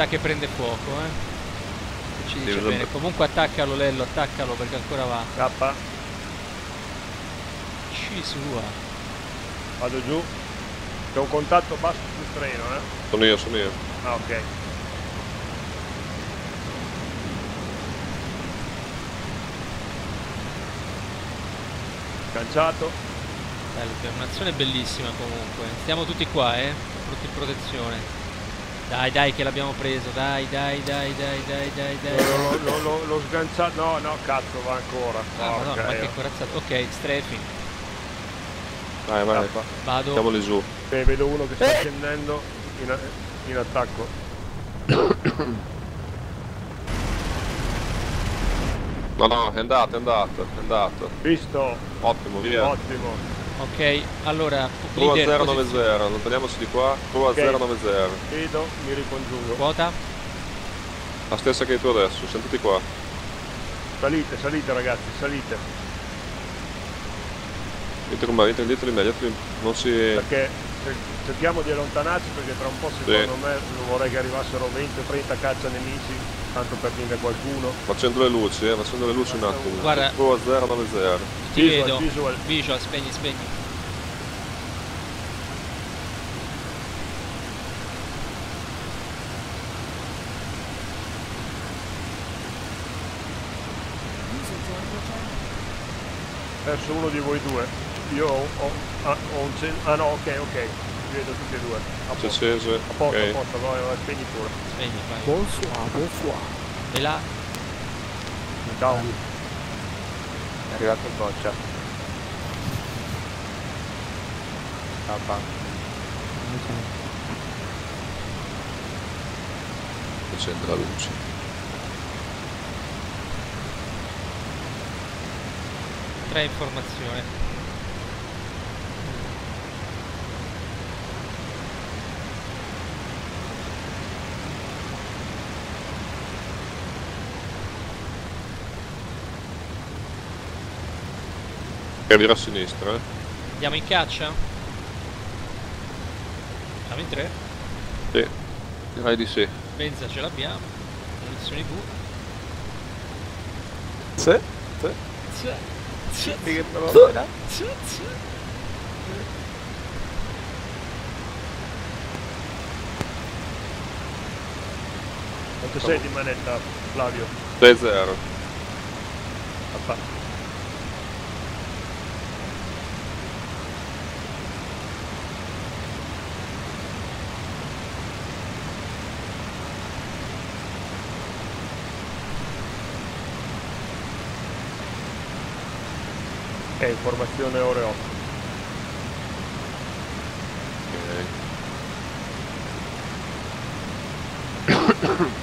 sa che prende fuoco, eh. Ci dice Sì, bene. vabbè. Comunque attaccalo Lello, attaccalo perché ancora va. K, Ci sua. vado giù. C'è un contatto basso sul treno, eh. Sono io, sono io. Ah, ok. Sganciato. Bello, è un'azione bellissima comunque. Stiamo tutti qua, eh. Tutti in protezione. Dai, dai, che l'abbiamo preso. Dai, dai, dai, dai, dai, dai, dai. L'ho, l'ho- l'ho- l'ho sganciato. No, no, cazzo, va ancora. Ah, ok, madonna, ma che eh. corazzato. Ok, strafing. Vai, vai. K. Vado. Mettiamoli giù. Eh, vedo uno che sta scendendo in, in attacco. No, no, è andato, è andato, è andato. Visto, Ottimo, via. ottimo. Ok, allora, Prova leader, 090, allontaniamoci di qua. Prova Ok. 090. Vedo, mi ricongiungo. quota. La stessa che hai tu adesso, siamo tutti qua. Salite, salite ragazzi, salite. Dietro con me, dietro, dietro di me, dietro di me. Non si... Perché cer- cerchiamo di allontanarci perché tra un po' secondo me non vorrei che arrivassero 20 o 30 caccia nemici, tanto per dire qualcuno. Facendo le luci, eh, facendo le luci un attimo. Guarda. Prova 090. Ti Visual, vedo. visual. Visual, spegni, spegni. Verso uno di voi due. Io ho, ho- ah, ho un cen- Ah no, ok, ok. Vi vedo tutti e due. A Si è posto, acceso. a posto, a Ok. posto, vai, vai, spegni pure. Spegni, vai. Bonsoir, bonsoir. E là? Ciao. È arrivato il boccia. K. Accende la luce. Tre informazione. Vira a sinistra, eh. Andiamo in caccia? Siamo in tre. Sì. Direi di sì. Benza ce l'abbiamo. Munizioni V. Sì, Tz, tz, che tz. Quanto sei di manetta, Flavio? 6-0. Ok, informazione ore 8. Ok.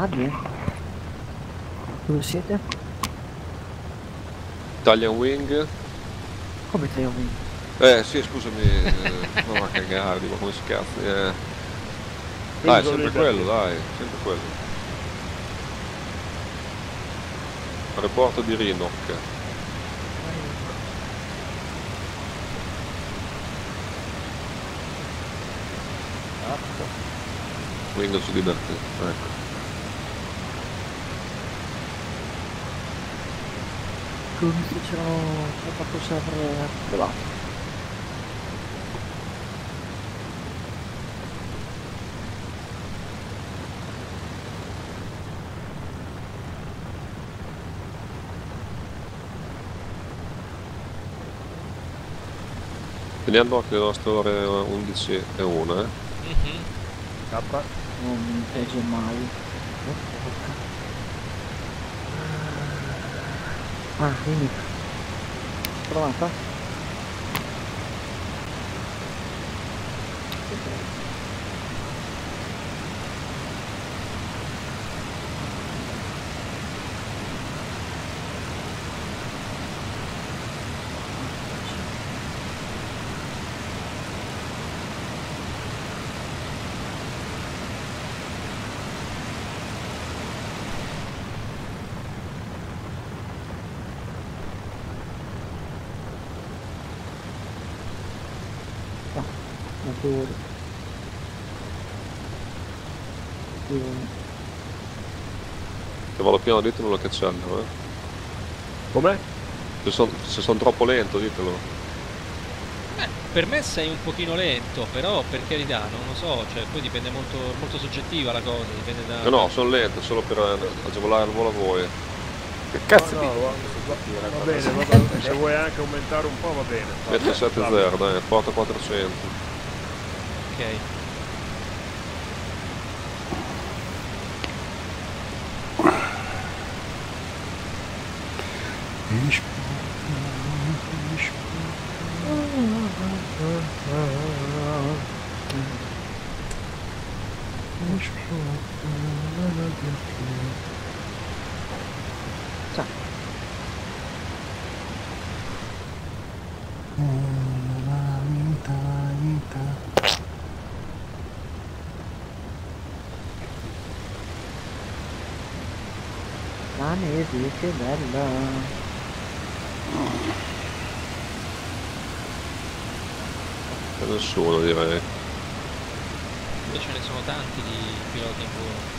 Fabio? Dove siete? Italian Wing. Come ho vinto? Eh sì, scusami, eh, non va a cagare, dico come si cazzo. Eh. Dai, sempre quello, dai, sempre quello. Aeroporto di Rinoc. Windows Liberty, ecco. Se c'erano ho fatto server privato. Teniamo occhio le nostre ore 11 e 1, eh. Mhm. K. Non mi piace mai. Oh, porca. Ah, Io- Se vado piano ditelo che accelero, eh. Com'è? Se sono son troppo lento ditelo. Eh, per me sei un pochino lento, però per carità, non lo so, cioè poi dipende molto, molto soggettiva la cosa, dipende da... No, no, sono lento, solo per eh, agevolare il volo a voi. Che cazzo No, no, va, bene, va bene. se vuoi anche aumentare un po' va bene. Metto 7-0, dai, porta 400. Ok. Ciao. Neve che bella. E nessuno direi. Poi ce ne sono tanti di piloti in volo.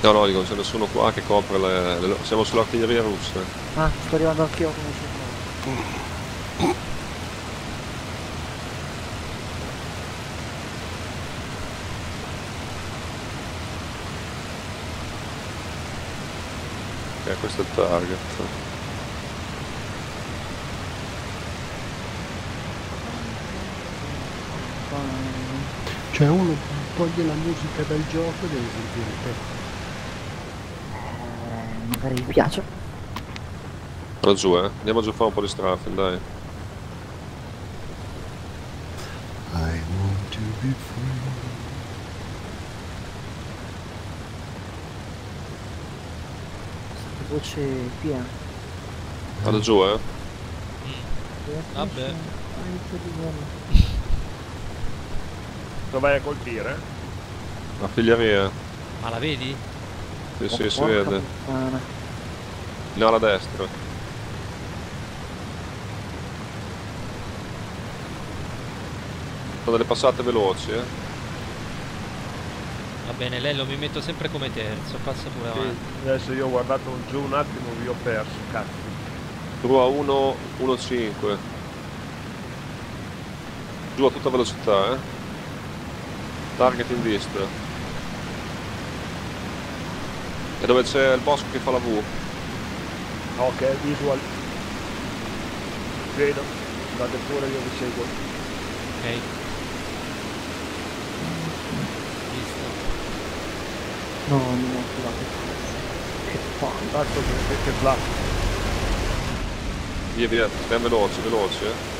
No, no, dico, c'è nessuno qua che copre le... le- siamo sull'artiglieria russa. Ah, sto arrivando anch'io come si Ok, questo è il target. Cioè uno toglie la musica dal gioco e deve sentire te. Eh, magari mi piace. Vado giù, eh. Andiamo giù a fare un po' di strafing, dai. I want to be free. Voce piena. Vado giù, eh. Vabbè. Di guerra. Lo vai a colpire? Artiglieria. Ma la vedi? Sì, sì, Oh, si porca vede. puttana. In ala destra. Sono delle passate veloci, eh. Va bene, Lello mi metto sempre come terzo, passa pure Sì, avanti. adesso io ho guardato giù un attimo, vi ho perso, cazzo. Giù a 1, 1-5. Giù a tutta velocità, eh. Target in vista. E dove c'è il bosco che fa la V. Ok, visual. Vedo. Andate pure, io vi seguo. Ok. Visto. No, non ho attivato. Che palle. Cazzo che, che flash. Via, via, stiamo veloci, veloci, eh.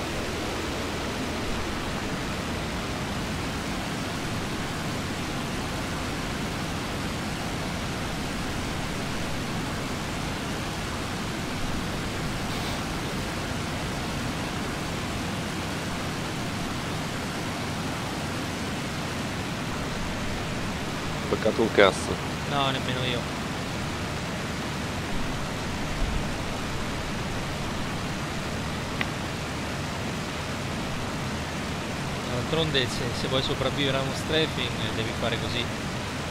Peccato un cazzo. No, nemmeno io. D'altronde se, se vuoi sopravvivere a uno strafing eh, devi fare così.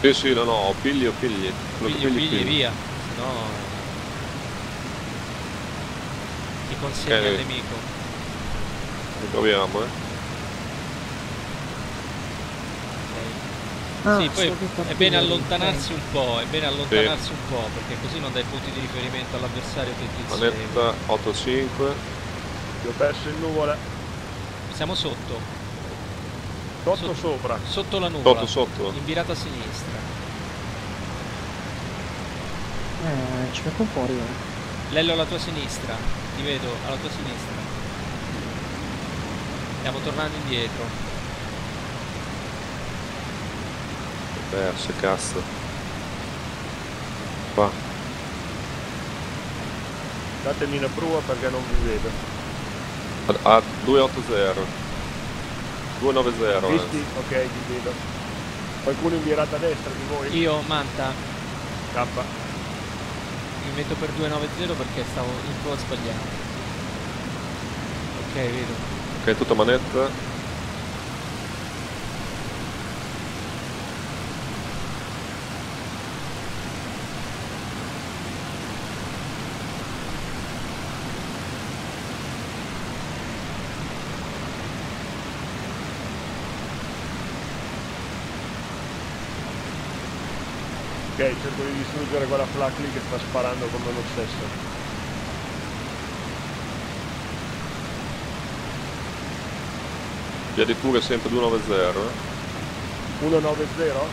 Sì, sì, no, no, pigli o pigli. Quello che Pigli, pigli via, se no ti consegna Ok. al nemico. Riproviamo, eh. ok? Ah, sì, poi è bene allontanarsi un po', è bene allontanarsi un po', perché così non dai punti di riferimento all'avversario che ti. Manetta 8-5. Vi ho perso in nuvola. Siamo sotto, Sotto Sotto. sopra. sotto la nuvola, Sotto, sotto. in virata a sinistra. Eh, ci metto un po' a arrivare. Lello alla tua sinistra, ti vedo alla tua sinistra. Stiamo tornando indietro. Perse, cazzo. Qua. Datemi una prua perché non vi vedo. A, a 280. 290. Visti? eh. Ok, vi vedo. Qualcuno in virata a destra di voi? Io, Manta, K. mi metto per 290 perché stavo in prova sbagliato. Ok. vedo. Ok, tutta manetta. Ok, cerco di distruggere quella flak lì che sta sparando come lo stesso. Via di pure sempre 290. eh. 190?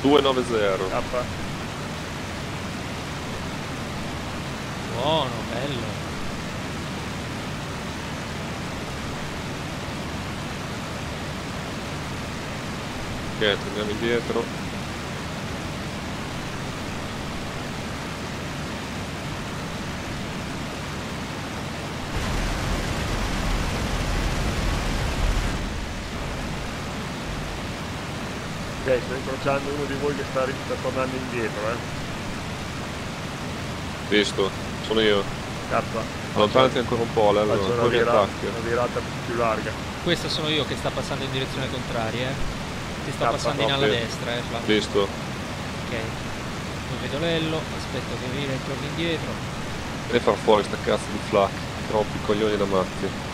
290. K. Buono, bello. Ok, torniamo indietro. Ok, sto incrociando uno di voi che sta, sta tornando indietro, eh. Visto, sono io. K. Allontanati ancora un po', allora, Faccio una, poi vira- riattacchi. una virata più larga. Questo sono io che sta passando in direzione contraria, eh. Ti sta passando in alla destra, eh, Flavio. Visto. Ok. Non vedo Lello, aspetto che vira e torni indietro. E far fuori sta cazzo di flak. Che rompi i coglioni da matti.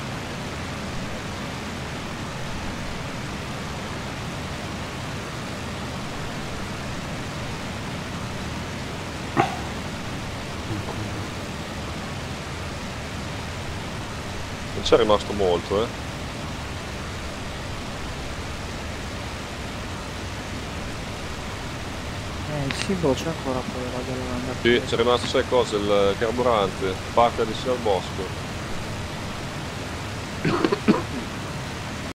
Non c'è rimasto molto, eh. Eh, il simbolo c'è ancora poi della Sì, c'è rimasto sai cosa, il carburante, parte da vicino al bosco.